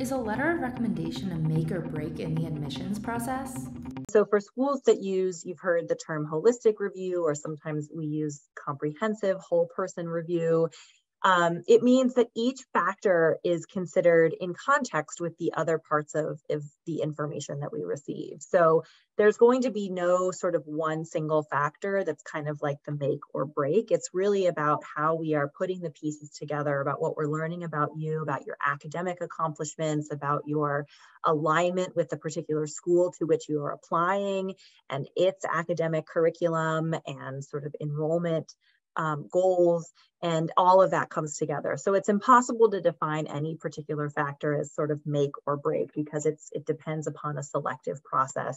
Is a letter of recommendation a make or break in the admissions process? So for schools that use, you've heard the term holistic review, or sometimes we use comprehensive whole person review. Um, it means that each factor is considered in context with the other parts of, of the information that we receive. So there's going to be no sort of one single factor that's kind of like the make or break. It's really about how we are putting the pieces together about what we're learning about you, about your academic accomplishments, about your alignment with the particular school to which you are applying and its academic curriculum and sort of enrollment um, goals, and all of that comes together. So it's impossible to define any particular factor as sort of make or break because it's it depends upon a selective process